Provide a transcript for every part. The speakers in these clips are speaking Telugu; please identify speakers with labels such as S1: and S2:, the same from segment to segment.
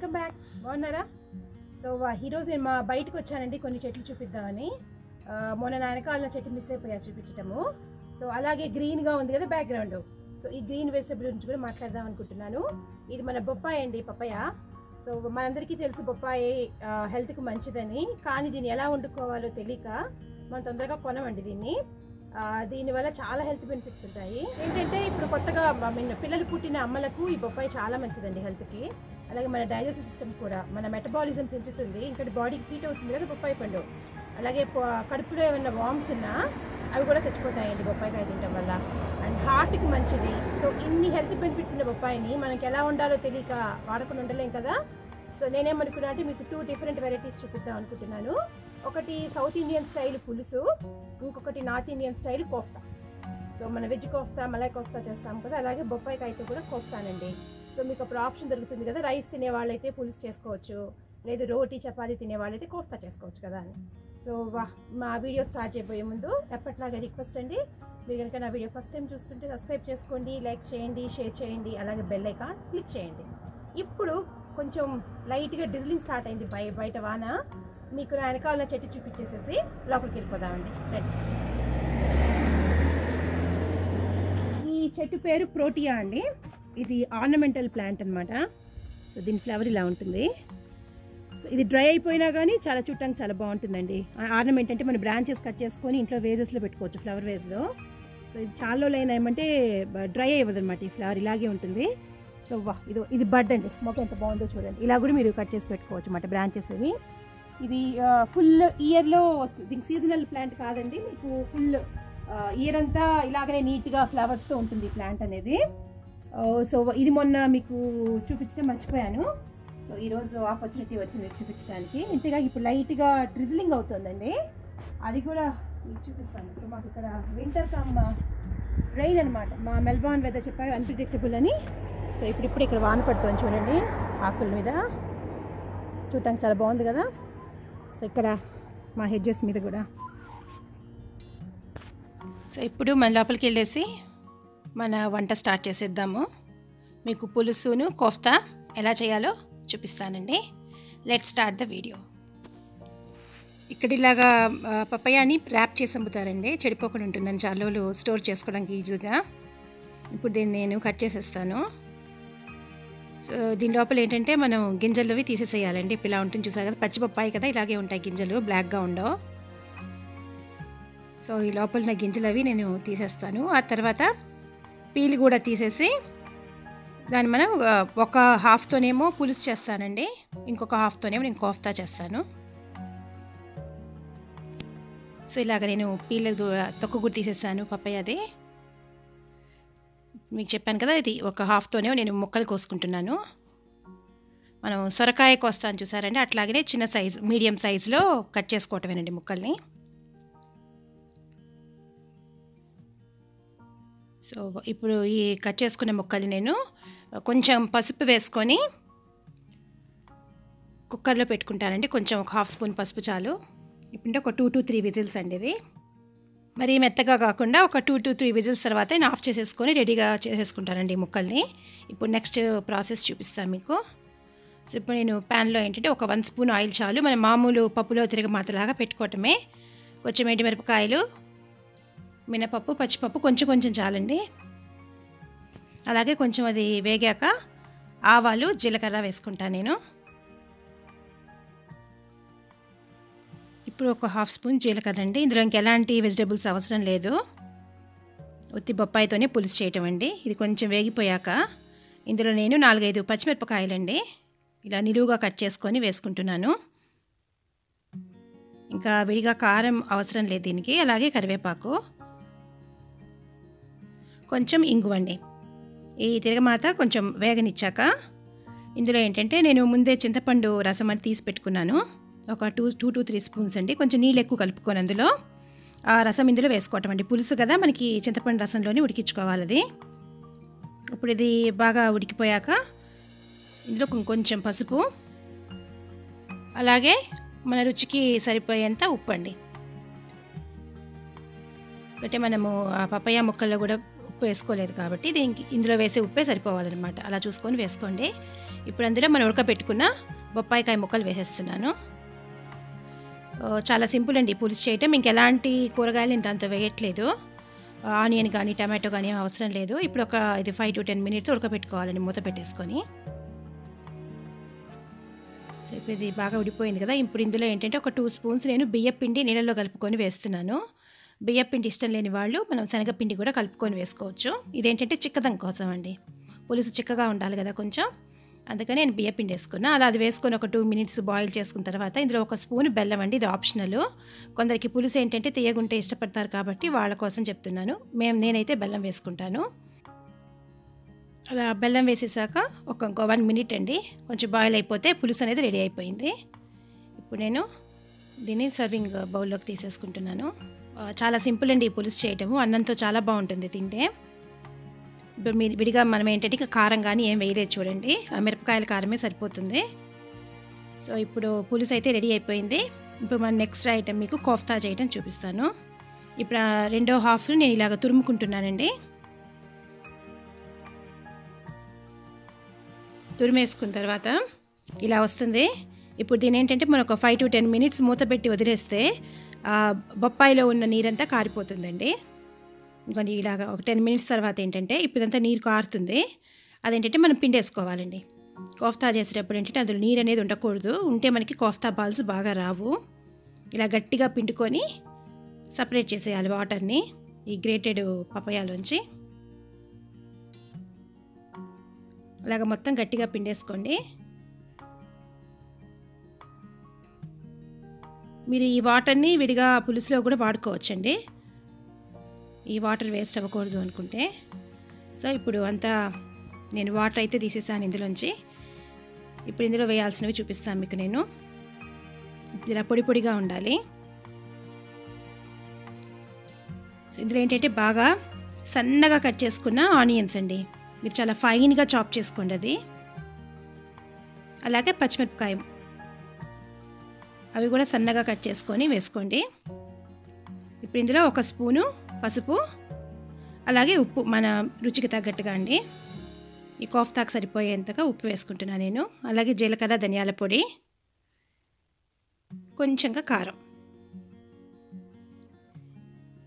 S1: Welcome back. బాగున్నారా? సో ఈరోజు నేను మా బయటకు వచ్చానండి కొన్ని చెట్లు చూపిద్దామని. మొన్న నా చెట్టు మిస్ అయిపోయా చూపించటము. సో అలాగే గ్రీన్గా ఉంది కదా బ్యాక్గ్రౌండ్ సో ఈ గ్రీన్ వెజిటబుల్ గురించి కూడా మాట్లాడదాం అనుకుంటున్నాను. ఇది మన బొప్పాయి అండి పప్పయ సో మనందరికీ తెలుసు బొప్పాయి హెల్త్కి మంచిదని. కానీ దీన్ని ఎలా వండుకోవాలో తెలియక మనం తొందరగా కొనమండి దీన్ని. దీనివల్ల చాలా హెల్త్ బెనిఫిట్స్ ఉంటాయి. ఏంటంటే ఇప్పుడు కొత్తగా పిల్లలు పుట్టిన అమ్మలకు ఈ బొప్పాయి చాలా మంచిదండి హెల్త్కి. అలాగే మన డైజెస్టివ్ సిస్టమ్ కూడా మన మెటబాలిజం పెంచుతుంది. ఇంకా బాడీకి హీట్ అవుతుంది కదా బొప్పాయి పండు. అలాగే కడుపులో ఏమైనా వామ్స్ ఉన్నా అవి కూడా చచ్చిపోతాయండి బొప్పాయికాయ తినడం వల్ల. అండ్ హార్ట్కి మంచిది. సో ఇన్ని హెల్త్ బెనిఫిట్స్ ఉన్న బొప్పాయిని మనకి ఎలా ఉండాలో తెలియక వాడకుండా ఉండలేం కదా. సో నేనేమనుకున్నా అంటే మీకు టూ డిఫరెంట్ వెరైటీస్ చూపిద్దాం అనుకుంటున్నాను. ఒకటి సౌత్ ఇండియన్ స్టైల్ పులుసు ఇంకొకటి north Indian style kofta. So మన వెజ్ కోఫ్తా మలై కోఫ్తా చేస్తాం కదా అలాగే బొప్పాయికాయతో కూడా కోఫ్తానండి. సో మీకు అప్పుడు ఆప్షన్ దొరుకుతుంది కదా రైస్ తినే వాళ్ళైతే పులుసు చేసుకోవచ్చు లేదు రోటీ చపాతీ తినే వాళ్ళైతే కోఫ్తా చేసుకోవచ్చు కదా అని. సో వా మా వీడియో స్టార్ట్ చేయబోయే ముందు ఎప్పటిలాగా రిక్వెస్ట్ అండి మీరు కనుక నా వీడియో ఫస్ట్ టైం చూస్తుంటే సబ్స్క్రైబ్ చేసుకోండి లైక్ చేయండి షేర్ చేయండి అలాగే బెల్ ఐకాన్ క్లిక్ చేయండి. ఇప్పుడు కొంచెం లైట్గా డిజిలింగ్ స్టార్ట్ అయింది బయ బయట వాన. మీకు వెనకాల వెనకాల చెట్టు చూపించేసేసి లోపలికి వెళ్ళిపోదామండి. రండి. ఈ చెట్టు పేరు ప్రోటియా అండి. ఇది ఆర్నమెంటల్ ప్లాంట్ అనమాట సో దీని ఫ్లవర్ ఇలా ఉంటుంది. సో ఇది డ్రై అయిపోయినా కానీ చాలా చూడటానికి చాలా బాగుంటుందండి. ఆర్నమెంట్ అంటే మన బ్రాంచెస్ కట్ చేసుకొని ఇంట్లో వేజెస్లో పెట్టుకోవచ్చు ఫ్లవర్ వేజ్లో. సో ఇది చాలా రోజులు అయినా ఏమంటే డ్రై అయ్యదు అనమాట ఈ ఫ్లవర్. ఇలాగే ఉంటుంది. సో వా ఇది ఇది బడ్ అండి. మొక్క ఎంత బాగుందో చూడండి. ఇలా కూడా మీరు కట్ చేసి పెట్టుకోవచ్చు అన్నమాట బ్రాంచెస్ అవి. ఇది ఫుల్ ఇయర్లో వస్తుంది దీనికి సీజనల్ ప్లాంట్ కాదండి మీకు ఫుల్ ఇయర్ అంతా ఇలాగనే నీట్గా ఫ్లవర్స్తో ఉంటుంది ఈ ప్లాంట్ అనేది. సో ఇది మొన్న మీకు చూపించడం మర్చిపోయాను. సో ఈరోజు ఆపర్చునిటీ వచ్చింది చూపించడానికి. ఇంతగా ఇప్పుడు లైట్గా డ్రిజిలింగ్ అవుతుందండి. అది కూడా మీకు చూపిస్తాను. ఇప్పుడు మాకు ఇక్కడ వింటర్ కమ్ రెయిన్ అనమాట మా మెల్బార్న్ వెదర్ చెప్పారు అన్ప్రిడిక్టబుల్ అని. సో ఇప్పుడు ఇప్పుడు ఇక్కడ వాన పడుతుంది చూడండి ఆకుల మీద. చూడటానికి చాలా బాగుంది కదా. సో ఇక్కడ మా హెడ్జెస్ మీద కూడా.
S2: సో ఇప్పుడు మన లోపలికి వెళ్ళేసి మన వంట స్టార్ట్ చేసేద్దాము. మీకు పులుసును కోఫ్తా ఎలా చేయాలో చూపిస్తానండి. లెట్ స్టార్ట్ ద వీడియో ఇక్కడ ఇలాగా పప్పయాని ర్యాప్ చేసి అమ్ముతారండి. చెడిపోకుండా ఉంటుందని చాలా రోజులు స్టోర్ చేసుకోవడానికి ఈజీగా ఇప్పుడు దీన్ని నేను కట్ చేసేస్తాను. దీని లోపల ఏంటంటే మనం గింజలు అవి తీసేసేయాలండి ఇలా ఉంటుంది చూసారు కదా పచ్చి పప్పాయి కదా ఇలాగే ఉంటాయి గింజలు బ్లాక్గా ఉండవు. సో ఈ లోపల నా గింజలు అవి నేను తీసేస్తాను. ఆ తర్వాత పీల్ కూడా తీసేసి దాన్ని మనం ఒక హాఫ్తోనేమో పులుసు చేస్తానండి. ఇంకొక హాఫ్తోనేమో నేను కోఫ్తా చేస్తాను. సో ఇలాగ నేను పీల తొక్క కూడా తీసేసాను పప్పయ్యది మీకు చెప్పాను కదా ఇది ఒక హాఫ్తోనే నేను ముక్కలు కోసుకుంటున్నాను. మనం సొరకాయ కోస్తాను చూసారండి అట్లాగనే చిన్న సైజ్ మీడియం సైజులో కట్ చేసుకోవటమేనండి ముక్కల్ని. సో ఇప్పుడు ఈ కట్ చేసుకున్న ముక్కలు నేను కొంచెం పసుపు వేసుకొని కుక్కర్లో పెట్టుకుంటానండి కొంచెం ఒక హాఫ్ స్పూన్ పసుపు చాలు. ఇప్పుడు ఒక టూ టు త్రీ విజిల్స్ అండి ఇది. మరీ మెత్తగా కాకుండా ఒక టూ టు త్రీ విజిల్స్ తర్వాత నేను ఆఫ్ చేసేసుకొని రెడీగా చేసేసుకుంటానండి ముక్కల్ని. ఇప్పుడు నెక్స్ట్ ప్రాసెస్ చూపిస్తాను మీకు. సో ఇప్పుడు నేను ప్యాన్లో ఏంటంటే ఒక వన్ స్పూన్ ఆయిల్ చాలు. మన మామూలు పప్పులో తిరిగి మాతలాగా పెట్టుకోవటమే. కొంచెం ఎండుమిరపకాయలు మినపప్పు పచ్చిపప్పు కొంచెం కొంచెం చాలండి. అలాగే కొంచెం అది వేగాక ఆవాలు జీలకర్ర వేసుకుంటాను నేను. ఇప్పుడు ఒక హాఫ్ స్పూన్ జీలకర్ర అండి ఇందులో ఇంకా ఎలాంటి వెజిటేబుల్స్ అవసరం లేదు. ఉత్తి బొప్పాయితోనే పులుసు చేయటం అండి. ఇది కొంచెం వేగిపోయాక ఇందులో నేను నాలుగైదు పచ్చిమిరపకాయలండి. ఇలా నిలువుగా కట్ చేసుకొని వేసుకుంటున్నాను. ఇంకా విడిగా కారం అవసరం లేదు దీనికి. అలాగే కరివేపాకు. కొంచెం ఇంగువండి ఈ తిరగమాత కొంచెం వేగనిచ్చాక ఇందులో ఏంటంటే నేను ముందే చింతపండు రసం అని తీసి పెట్టుకున్నాను. ఒక two two two three spoons అండి. కొంచెం నీళ్ళు ఎక్కువ కలుపుకొని అందులో ఆ రసం ఇందులో వేసుకోవటం అండి. పులుసు కదా మనకి చింతపండు రసంలోనే ఉడికించుకోవాలి అది. ఇప్పుడు ఇది బాగా ఉడికిపోయాక ఇందులో కొంచెం పసుపు అలాగే మన రుచికి సరిపోయేంత ఉప్పు అండి. అంటే మనము ఆ పప్పయ్య ముక్కల్లో కూడా ఉప్పు వేసుకోలేదు కాబట్టి దీనికి ఇందులో వేసే ఉప్పే సరిపోవాలన్నమాట. అలా చూసుకొని వేసుకోండి. ఇప్పుడు అందులో మనం ఉడకబెట్టుకున్న బొప్పాయికాయ ముక్కలు వేసేస్తున్నాను. చాలా సింపుల్ అండి పులుసు చేయటం. ఇంకెలాంటి కూరగాయలు నేను దాంతో వేయట్లేదు. ఆనియన్ కానీ టమాటో కానీ ఏం అవసరం లేదు. ఇప్పుడు ఒక ఇది ఫైవ్ టు టెన్ మినిట్స్ ఉడకబెట్టుకోవాలండి మూత పెట్టేసుకొని. సో ఇప్పుడు ఇది బాగా ఉడిపోయింది కదా. ఇప్పుడు ఇందులో ఏంటంటే ఒక టూ స్పూన్స్ నేను బియ్యపిండి నీళ్ళలో కలుపుకొని వేస్తున్నాను. బియ్యపిండి ఇష్టం లేని వాళ్ళు మనం శనగపిండి కూడా కలుపుకొని వేసుకోవచ్చు. ఇదేంటంటే చిక్కదం కోసం అండి. పులుసు చిక్కగా ఉండాలి కదా కొంచెం. అందుకని నేను బియ్య పిండి వేసుకున్నా. అలా అది వేసుకొని ఒక టూ మినిట్స్ బాయిల్ చేసుకున్న తర్వాత ఇందులో ఒక స్పూన్ బెల్లం అండి ఇది ఆప్షనల్ కొందరికి పులుసు ఏంటంటే తీయగుంటే ఇష్టపడతారు కాబట్టి వాళ్ళ కోసం చెప్తున్నాను. మేము నేనైతే బెల్లం వేసుకుంటాను. అలా బెల్లం వేసేసాక ఒక వన్ మినిట్ అండి. కొంచెం బాయిల్ అయిపోతే పులుసు అనేది రెడీ అయిపోయింది. ఇప్పుడు నేను దీన్ని సర్వింగ్ బౌల్లోకి తీసేసుకుంటున్నాను. చాలా సింపుల్ అండి ఈ పులుసు చేయటము. అన్నంతో చాలా బాగుంటుంది తింటే. విడిగా మనం ఏంటంటే ఇక కారం కానీ ఏం వేయలేదు చూడండి. ఆ మిరపకాయల కారమే సరిపోతుంది. సో ఇప్పుడు పులుసు అయితే రెడీ అయిపోయింది. ఇప్పుడు మన నెక్స్ట్ ఐటెం మీకు కోఫ్తా చేయటం చూపిస్తాను. ఇప్పుడు రెండో హాఫ్ నేను ఇలాగ తురుముకుంటున్నానండి. తురిమేసుకున్న తర్వాత ఇలా వస్తుంది. ఇప్పుడు దీని ఏంటంటే మనం ఒక ఫైవ్ టు టెన్ మినిట్స్ మూత పెట్టి వదిలేస్తే బొప్పాయిలో ఉన్న నీరంతా కారిపోతుందండి. ఇంకోటి ఇలాగ ఒక టెన్ మినిట్స్ తర్వాత ఏంటంటే ఇప్పుడు ఇదంతా నీరు కారుతుంది. అదేంటంటే మనం పిండేసుకోవాలండి. కోఫ్తా చేసేటప్పుడు ఏంటంటే అందులో నీరు అనేది ఉండకూడదు. ఉంటే మనకి కోఫ్తా బాల్స్ బాగా రావు. ఇలా గట్టిగా పిండుకొని సపరేట్ చేసేయాలి వాటర్ని ఈ గ్రేటెడ్ పపయాలోంచి. అలాగ మొత్తం గట్టిగా పిండేసుకోండి. మీరు ఈ వాటర్ని విడిగా పులుసులో కూడా వాడుకోవచ్చండి. ఈ వాటర్ వేస్ట్ అవ్వకూడదు అనుకుంటే. సో ఇప్పుడు అంతా నేను వాటర్ అయితే తీసేసాను ఇందులోంచి. ఇప్పుడు ఇందులో వేయాల్సినవి చూపిస్తాను మీకు నేను. ఇలా పొడి పొడిగా ఉండాలి. సో ఇందులో ఏంటంటే బాగా సన్నగా కట్ చేసుకున్న ఆనియన్స్ అండి. మీరు చాలా ఫైన్గా చాప్ చేసుకోండి అది. అలాగే పచ్చిమిరపకాయ. అవి కూడా సన్నగా కట్ చేసుకొని వేసుకోండి. ఇప్పుడు ఇందులో ఒక స్పూను పసుపు అలాగే ఉప్పు మన రుచికి తగ్గట్టుగా అండి. ఈ కోఫ్తాకు సరిపోయేంతగా ఉప్పు వేసుకుంటున్నాను నేను. అలాగే జీలకర్ర ధనియాల పొడి కొంచెంగా కారం.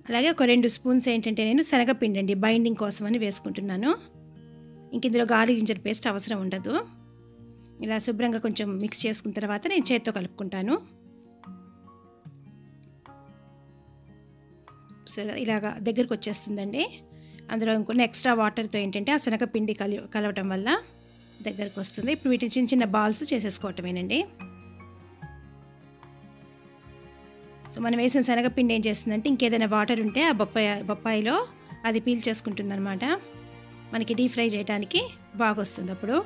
S2: అలాగే ఒక రెండు స్పూన్స్ ఏంటంటే నేను శనగపిండి అండి బైండింగ్ కోసం అని వేసుకుంటున్నాను. ఇంక ఇందులో గార్లిక్ జింజర్ పేస్ట్ అవసరం ఉండదు. ఇలా శుభ్రంగా కొంచెం మిక్స్ చేసుకున్న తర్వాత నేను చేత్తో కలుపుకుంటాను. సరే ఇలాగా దగ్గరికి వచ్చేస్తుందండి అందులో ఇంకొన్ని ఎక్స్ట్రా వాటర్తో ఏంటంటే ఆ శనగపిండి కలి కలవటం వల్ల దగ్గరకు వస్తుంది ఇప్పుడు వీటిని చిన్న చిన్న బాల్స్ చేసేసుకోవటమేనండి. సో మనం వేసిన శనగపిండి ఏం చేస్తుందంటే ఇంకేదైనా వాటర్ ఉంటే ఆ బొప్పాయి బొప్పాయిలో అది పీల్ చేసుకుంటుంది అనమాట మనకి డీప్ ఫ్రై చేయడానికి బాగా వస్తుంది అప్పుడు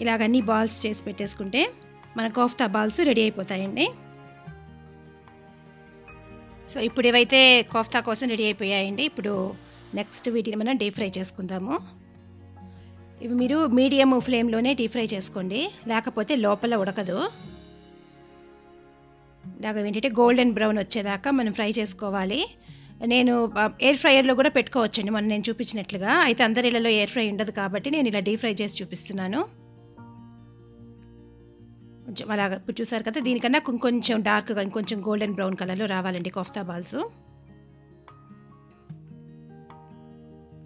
S2: ఇలాగన్నీ బాల్స్ చేసి పెట్టేసుకుంటే మన కోఫ్తా బాల్స్ రెడీ అయిపోతాయండి. సో ఇప్పుడు ఇవైతే కోఫ్తా కోసం రెడీ అయిపోయాయండి ఇప్పుడు నెక్స్ట్ వీటిని మనం డీప్ ఫ్రై చేసుకుందాము. ఇవి మీరు మీడియం ఫ్లేమ్లోనే డీప్ ఫ్రై చేసుకోండి లేకపోతే లోపల ఉడకదు. ఇలాగ ఏంటంటే గోల్డెన్ బ్రౌన్ వచ్చేదాకా మనం ఫ్రై చేసుకోవాలి. నేను ఎయిర్ ఫ్రైయర్లో కూడా పెట్టుకోవచ్చండి మొన్న నేను చూపించినట్లుగా. అయితే అందరి ఎయిర్ ఫ్రై ఉండదు కాబట్టి నేను ఇలా డీప్ ఫ్రై చేసి చూపిస్తున్నాను. కొంచెం అలాగ ఇప్పుడు చూసారు కదా దీనికన్నా కొంచెం డార్క్గా ఇంకొంచెం గోల్డెన్ బ్రౌన్ కలర్లో రావాలండి కోఫ్తా బాల్స్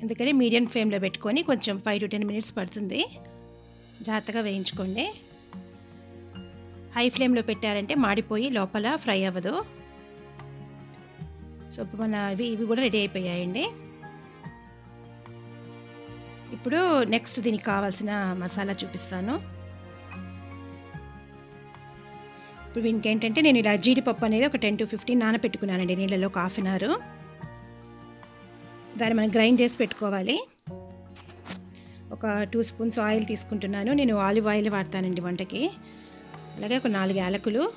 S2: అందుకని మీడియం ఫ్లేమ్లో పెట్టుకొని కొంచెం ఫైవ్ టు టెన్ మినిట్స్ పడుతుంది. జాగ్రత్తగా వేయించుకోండి. హై ఫ్లేమ్లో పెట్టారంటే మాడిపోయి లోపల ఫ్రై అవ్వదు. సో మన ఇవి ఇవి కూడా రెడీ అయిపోయాయండి. ఇప్పుడు నెక్స్ట్ దీనికి కావాల్సిన మసాలా చూపిస్తాను. ఇప్పుడు ఇంకేంటంటే ఏంటంటే నేను ఇలా జీడిపప్పు అనేది ఒక టెన్ టు ఫిఫ్టీన్ నానబెట్టుకున్నానండి నీళ్ళలో ఒక హాఫ్ అన్ అవర్. దాన్ని మనం గ్రైండ్ చేసి పెట్టుకోవాలి. ఒక టూ స్పూన్స్ ఆయిల్ తీసుకుంటున్నాను. నేను ఆలివ్ ఆయిల్ వాడతానండి వంటకి. అలాగే ఒక నాలుగు యాలకులు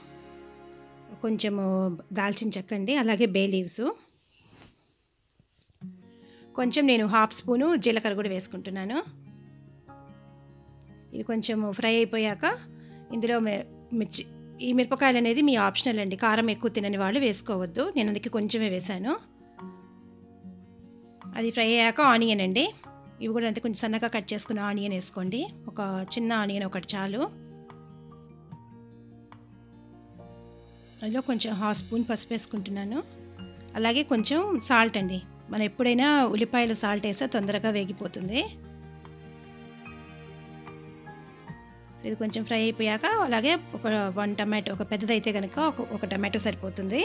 S2: కొంచెము దాల్చిన చెక్క అండి అలాగే బే లీవ్స్ కొంచెం నేను హాఫ్ స్పూను జీలకర్ర కూడా వేసుకుంటున్నాను. ఇది కొంచెం ఫ్రై అయిపోయాక ఇందులో మిర్చి ఈ మిరపకాయలు అనేది మీ ఆప్షనల్ అండి. కారం ఎక్కువ తినని వాళ్ళు వేసుకోవద్దు. నేను అందుకే కొంచెమే వేశాను. అది ఫ్రై అయ్యాక ఆనియన్ అండి. ఇవి కూడా అంతే కొంచెం సన్నగా కట్ చేసుకున్న ఆనియన్ వేసుకోండి. ఒక చిన్న ఆనియన్ ఒకటి చాలు. అందులో కొంచెం హాఫ్ స్పూన్ పసుపు వేసుకుంటున్నాను. అలాగే కొంచెం సాల్ట్ అండి. మనం ఎప్పుడైనా ఉల్లిపాయలు సాల్ట్ వేస్తే తొందరగా వేగిపోతుంది. ఇది కొంచెం ఫ్రై అయిపోయాక అలాగే ఒక వన్ టమాటో ఒక పెద్దదైతే కనుక ఒక ఒక టమాటో సరిపోతుంది.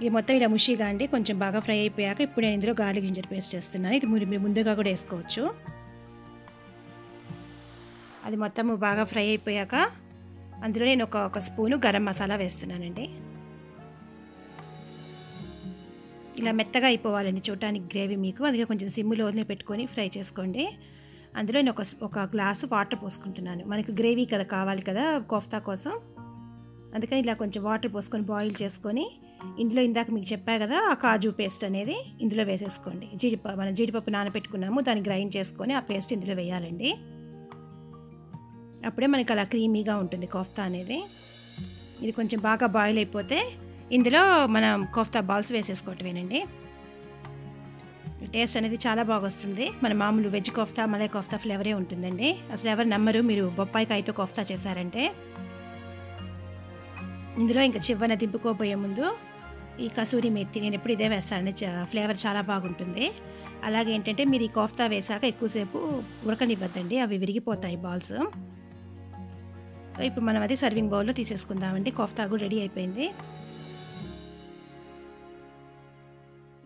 S2: ఇది మొత్తం ఇలా ముషిగా అండి. కొంచెం బాగా ఫ్రై అయిపోయాక ఇప్పుడు నేను ఇందులో గార్లిక్ జింజర్ పేస్ట్ చేస్తున్నాను. ఇది మీరు ముందుగా కూడా వేసుకోవచ్చు. అది మొత్తం బాగా ఫ్రై అయిపోయాక అందులో నేను ఒక ఒక స్పూను గరం మసాలా వేస్తున్నానండి. ఇలా మెత్తగా అయిపోవాలండి. చూడటానికి గ్రేవీ మీకు. అందుకే కొంచెం సిమ్లోనే పెట్టుకొని ఫ్రై చేసుకోండి. అందులో నేను ఒక ఒక గ్లాసు వాటర్ పోసుకుంటున్నాను. మనకు గ్రేవీ కదా కావాలి కదా కోఫ్తా కోసం. అందుకని ఇలా కొంచెం వాటర్ పోసుకొని బాయిల్ చేసుకొని ఇందులో ఇందాక మీకు చెప్పా కదా ఆ కాజు పేస్ట్ అనేది ఇందులో వేసేసుకోండి. జీడిపప్పు మనం జీడిపప్పు నానబెట్టుకున్నాము దాన్ని గ్రైండ్ చేసుకొని ఆ పేస్ట్ ఇందులో వేయాలండి. అప్పుడే మనకి అలా క్రీమీగా ఉంటుంది కోఫ్తా అనేది. ఇది కొంచెం బాగా బాయిల్ అయిపోతే ఇందులో మనం కోఫ్తా బాల్స్ వేసేసుకోవటమేనండి. టేస్ట్ అనేది చాలా బాగా వస్తుంది మన మామూలు వెజ్ కోఫ్తా మలై కోఫ్తా ఫ్లేవరే ఉంటుందండి. అసలు ఎవరు నమ్మరు మీరు బొప్పాయి కాయతో కోఫ్తా చేశారంటే. ఇందులో ఇంకా చివన దింపుకోబోయే ముందు ఈ కసూరి మెత్తి నేను ఎప్పుడు ఇదే వేస్తాను ఫ్లేవర్ చాలా బాగుంటుంది. అలాగే ఏంటంటే మీరు ఈ కోఫ్తా వేసాక ఎక్కువసేపు ఉడకనివ్వద్దండి. అవి విరిగిపోతాయి బాల్స్. సో ఇప్పుడు మనం అది సర్వింగ్ బౌల్లో తీసేసుకుందామండి. కోఫ్తా కూడా రెడీ అయిపోయింది.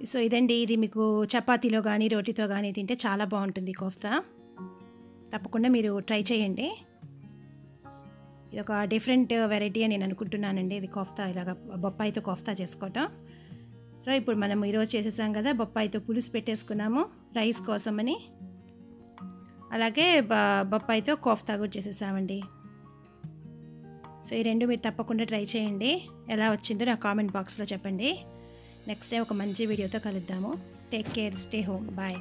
S2: సో ఇదండి ఇది మీకు చపాతీలో కానీ రోటీతో కానీ తింటే చాలా బాగుంటుంది కోఫ్తా. తప్పకుండా మీరు ట్రై చేయండి. ఇది ఒక డిఫరెంట్ వెరైటీ అని నేను అనుకుంటున్నానండి. ఇది కోఫ్తా ఇలాగ బొప్పాయితో కోఫ్తా చేసుకోవటం. సో ఇప్పుడు మనం ఈరోజు చేసేసాం కదా బొప్పాయితో పులుసు పెట్టేసుకున్నాము రైస్ కోసమని. అలాగే బొప్పాయితో కోఫ్తా కూడా చేసేసామండి. సో ఈ రెండు మీరు తప్పకుండా ట్రై చేయండి. ఎలా వచ్చిందో నా కామెంట్ బాక్స్లో చెప్పండి. నెక్స్ట్ డే ఒక మంచి వీడియోతో కలుద్దాము. Take care stay home bye